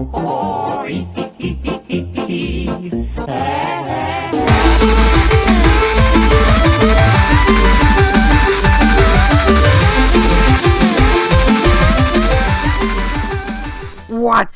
What's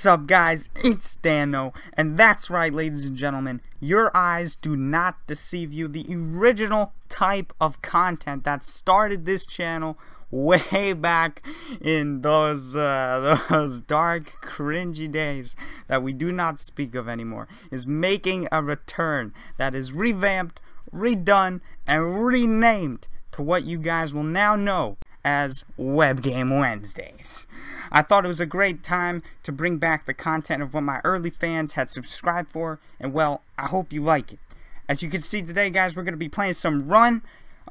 up, guys? It's Dano, and that's right, ladies and gentlemen. Your eyes do not deceive you. The original type of content that started this channel way back in those uh, those dark, cringy days that we do not speak of anymore is making a return that is revamped, redone, and renamed to what you guys will now know as Web Game Wednesdays. I thought it was a great time to bring back the content of what my early fans had subscribed for, and well, I hope you like it. As you can see today, guys, we're going to be playing some Run,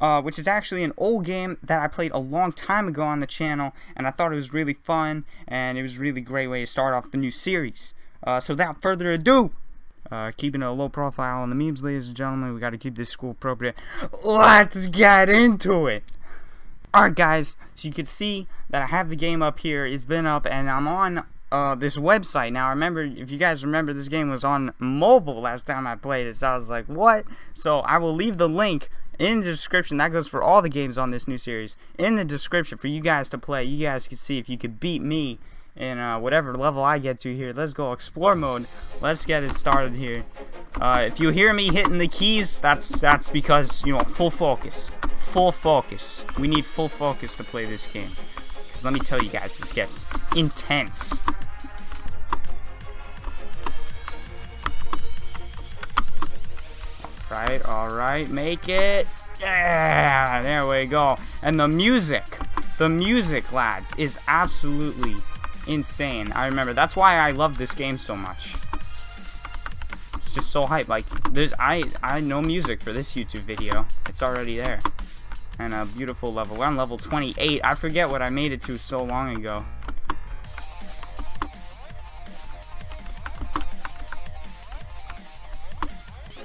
uh, which is actually an old game that I played a long time ago on the channel, and I thought it was really fun, and it was a really great way to start off the new series. Uh, so without further ado, uh, keeping a low profile on the memes, ladies and gentlemen, we got to keep this school appropriate. Let's get into it! Alright guys, so you can see that I have the game up here, it's been up, and I'm on uh, this website. Now remember, if you guys remember, this game was on mobile last time I played it, so I was like, what? So I will leave the link in the description, that goes for all the games on this new series, in the description for you guys to play. You guys can see if you could beat me in uh, whatever level I get to here. Let's go explore mode. Let's get it started here. Uh, if you hear me hitting the keys, that's that's because, you know, full focus full focus. We need full focus to play this game. Because let me tell you guys, this gets intense. Right, alright, make it. Yeah, there we go. And the music, the music, lads, is absolutely insane. I remember, that's why I love this game so much. It's just so hype. Like, there's, I, I know music for this YouTube video. It's already there and a beautiful level. We're on level 28. I forget what I made it to so long ago.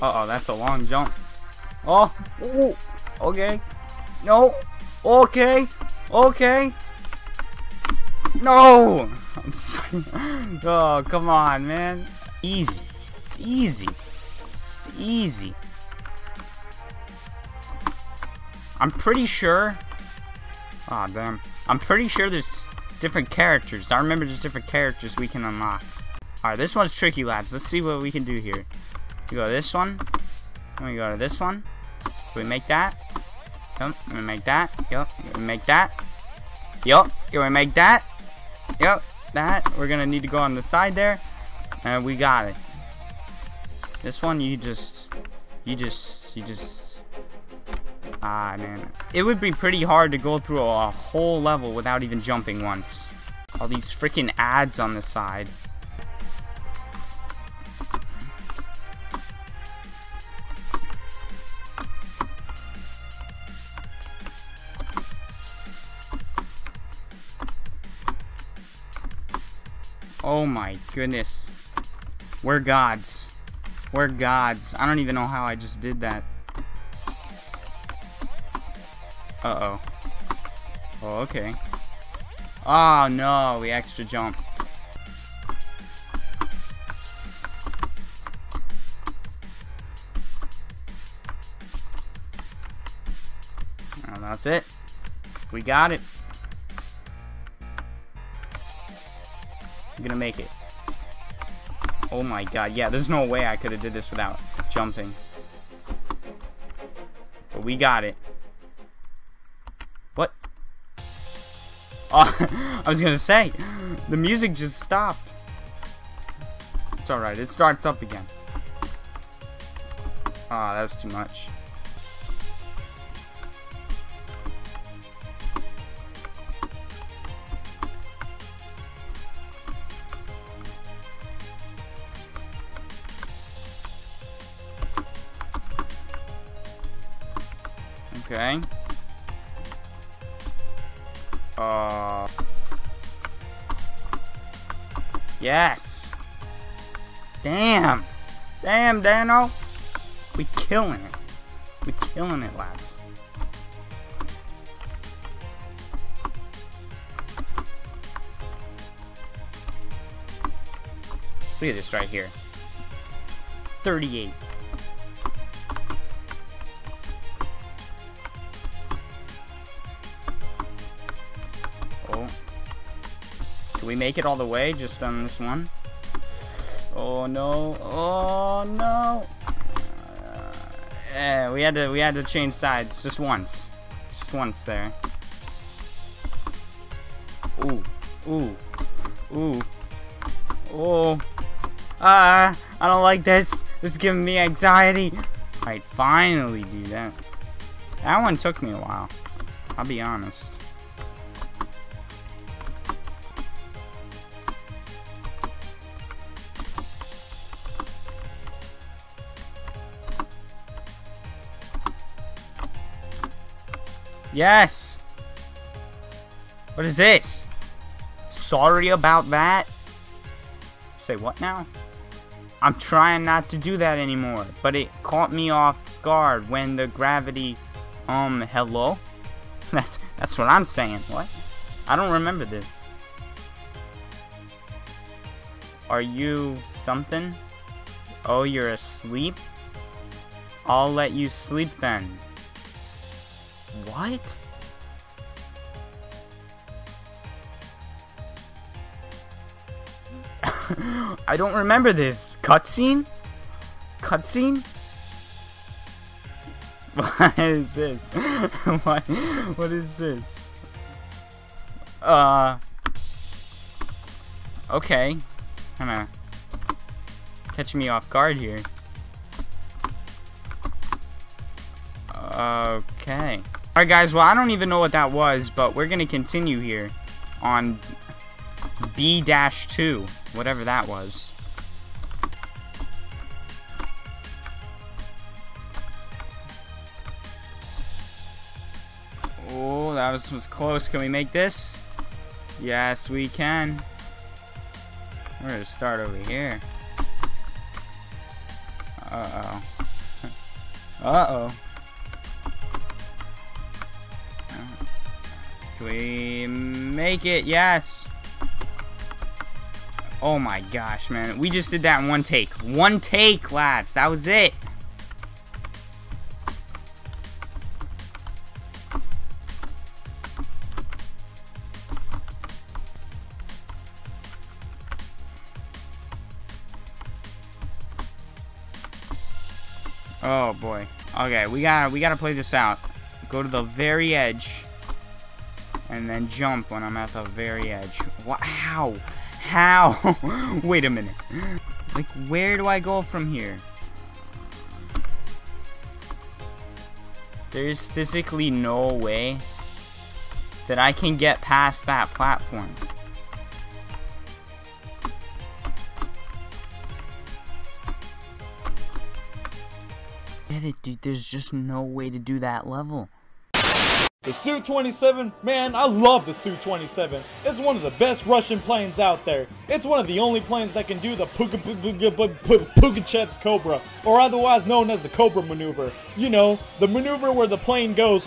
Uh-oh, that's a long jump. Oh, ooh, okay. No, okay, okay. No! I'm sorry. Oh, come on, man. Easy. It's easy. It's easy. I'm pretty sure... Aw, oh, damn. I'm pretty sure there's different characters. I remember there's different characters we can unlock. Alright, this one's tricky, lads. Let's see what we can do here. We go to this one. We go to this one. We make that? Yep. We make that? Yep. We make that? Yep. We make that? Yep. That. We're gonna need to go on the side there. And we got it. This one, you just... You just... You just Ah, man. It would be pretty hard to go through a whole level without even jumping once. All these freaking ads on the side. Oh my goodness. We're gods. We're gods. I don't even know how I just did that. Uh-oh. Oh, okay. Oh, no, we extra jump. Oh, that's it. We got it. I'm gonna make it. Oh my god, yeah, there's no way I could have did this without jumping. But we got it. What? Oh, I was gonna say, the music just stopped. It's alright, it starts up again. Ah, oh, that was too much. Okay. Uh. Yes. Damn. Damn, Dano. We killing it. We killing it, lads. Look at this right here. 38. We make it all the way just on this one? Oh no. Oh no. Uh, yeah, we had to we had to change sides just once. Just once there. Ooh. Ooh. Ooh. Oh. Ah, I don't like this. This is giving me anxiety. Alright, finally do that. That one took me a while. I'll be honest. Yes! What is this? Sorry about that? Say what now? I'm trying not to do that anymore, but it caught me off guard when the gravity, um, hello? That's, that's what I'm saying, what? I don't remember this. Are you something? Oh, you're asleep? I'll let you sleep then. What? I don't remember this. Cutscene? Cutscene? What is this? what? What is this? Uh. Okay. Kinda catching me off guard here. Okay. Alright guys, well I don't even know what that was, but we're gonna continue here on B-2, whatever that was. Oh, that was, was close. Can we make this? Yes, we can. We're gonna start over here. Uh-oh. Uh-oh. Can we make it? Yes. Oh my gosh, man. We just did that in one take. One take, lads. That was it. Oh boy. Okay, we gotta we gotta play this out. Go to the very edge. And then jump when I'm at the very edge. What how? How? Wait a minute. Like where do I go from here? There's physically no way that I can get past that platform. Get it, dude. There's just no way to do that level. The Su-27, man, I love the Su-27. It's one of the best Russian planes out there. It's one of the only planes that can do the Pugachev's Cobra, or otherwise known as the Cobra maneuver. You know, the maneuver where the plane goes...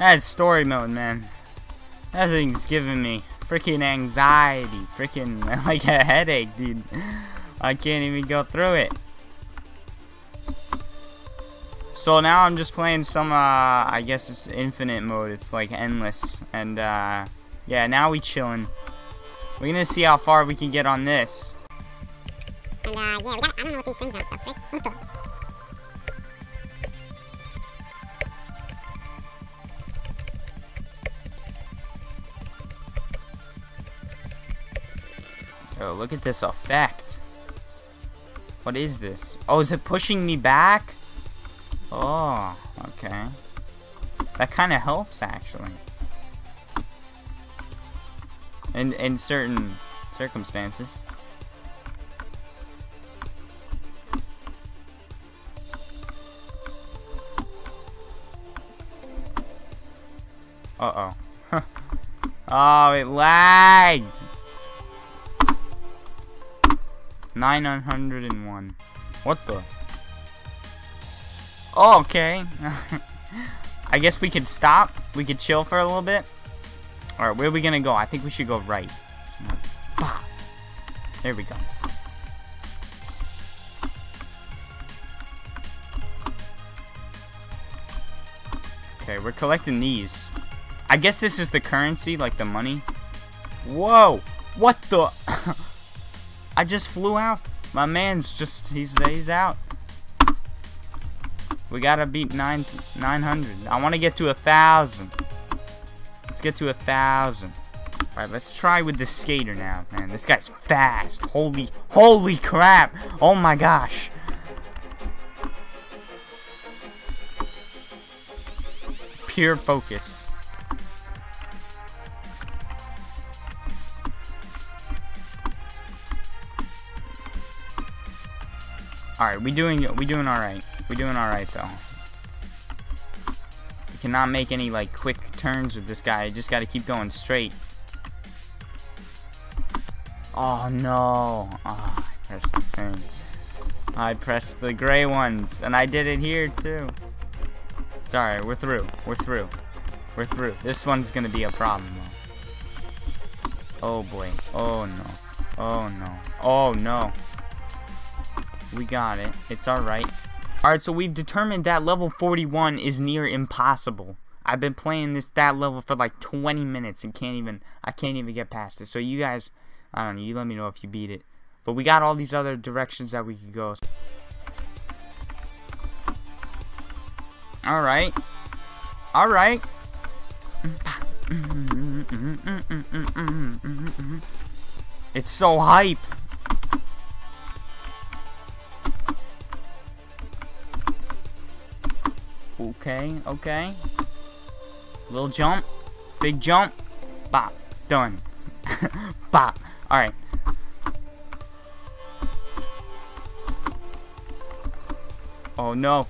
that's story mode man. That thing's giving me freaking anxiety, freaking like a headache dude. I can't even go through it. So now I'm just playing some, uh, I guess it's infinite mode. It's like endless. And, uh, yeah, now we chilling. We're gonna see how far we can get on this. And, uh, yeah, we got, I don't know what these things are, Oh, look at this effect. What is this? Oh, is it pushing me back? Oh, okay. That kind of helps, actually. In, in certain circumstances. Uh-oh. oh, it lagged! 901. What the? Oh, okay. I guess we could stop. We could chill for a little bit. Alright, where are we gonna go? I think we should go right. There we go. Okay, we're collecting these. I guess this is the currency, like the money. Whoa! What the? I just flew out. My man's just, he's, he's out. We gotta beat nine, 900. I want to get to a thousand. Let's get to a thousand. Alright, let's try with the skater now, man. This guy's fast. Holy, holy crap. Oh my gosh. Pure focus. Alright, we doing we doing alright. We doing alright though. We cannot make any like quick turns with this guy. just gotta keep going straight. Oh no. Oh, I pressed the thing. I pressed the gray ones. And I did it here too. It's alright, we're through. We're through. We're through. This one's gonna be a problem though. Oh boy. Oh no. Oh no. Oh no. We got it. It's alright. Alright, so we've determined that level 41 is near impossible. I've been playing this that level for like 20 minutes and can't even I can't even get past it. So you guys, I don't know, you let me know if you beat it. But we got all these other directions that we could go. Alright. Alright. It's so hype. Okay, okay. Little jump. Big jump. Bop. Done. Bop. Alright. Oh no.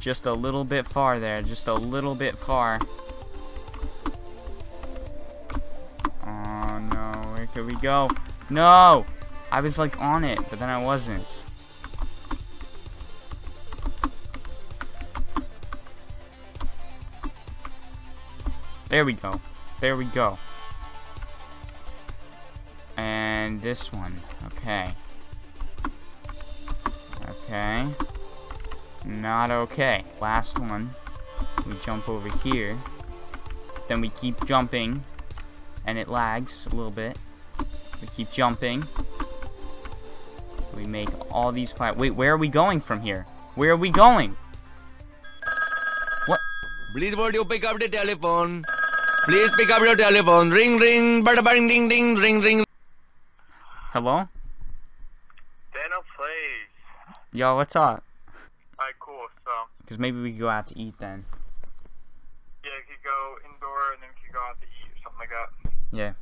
Just a little bit far there. Just a little bit far. Oh no. Where could we go? No! I was like on it, but then I wasn't. There we go. There we go. And this one. Okay. Okay. Not okay. Last one. We jump over here. Then we keep jumping. And it lags a little bit. We keep jumping. We make all these plat- Wait, where are we going from here? Where are we going? What? Please would you pick up the telephone? Please pick up your telephone. Ring, ring, bada bang, ding, ding, ring, ring. Hello? Dano plays. Yo, what's up? Alright, cool. So, Because maybe we could go out to eat then. yeah, you could go indoor and then you could go out to eat or something like that. Yeah.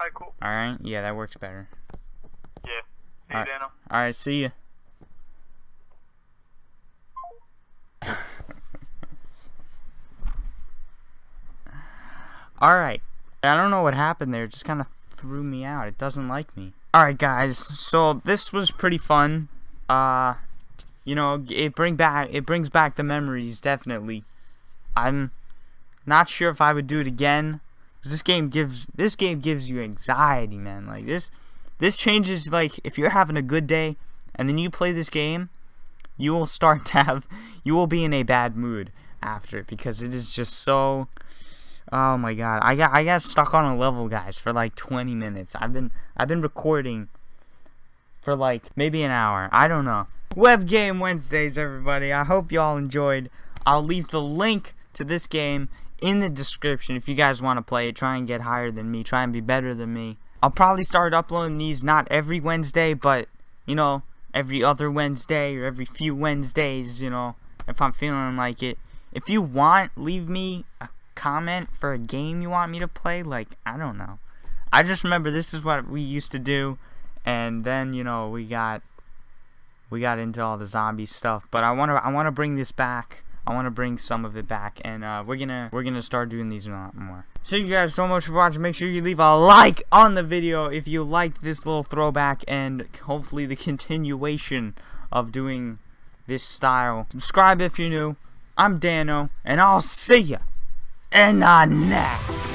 Alright, cool. Alright? Yeah, that works better. Yeah. See Alright. you, Dano. Alright, see ya. Alright. I don't know what happened there. It just kind of threw me out. It doesn't like me. Alright, guys. So, this was pretty fun. Uh, you know, it bring back it brings back the memories, definitely. I'm not sure if I would do it again. 'cause This game gives this game gives you anxiety, man. Like this this changes like if you're having a good day and then you play this game, you will start to have you will be in a bad mood after it because it is just so oh my god. I got I got stuck on a level guys for like 20 minutes. I've been I've been recording for like maybe an hour. I don't know. Web Game Wednesdays everybody. I hope y'all enjoyed. I'll leave the link to this game in the description if you guys want to play it. Try and get higher than me. Try and be better than me. I'll probably start uploading these not every Wednesday, but you know, every other Wednesday or every few Wednesdays, you know, if I'm feeling like it. If you want, leave me a comment for a game you want me to play. Like, I don't know. I just remember this is what we used to do, and then you know we got we got into all the zombie stuff. But I want to I want to bring this back. I want to bring some of it back, and uh, we're gonna we're gonna start doing these a lot more. Thank you guys so much for watching. Make sure you leave a like on the video if you liked this little throwback, and hopefully the continuation of doing this style. Subscribe if you're new. I'm Dano, and I'll see ya in on next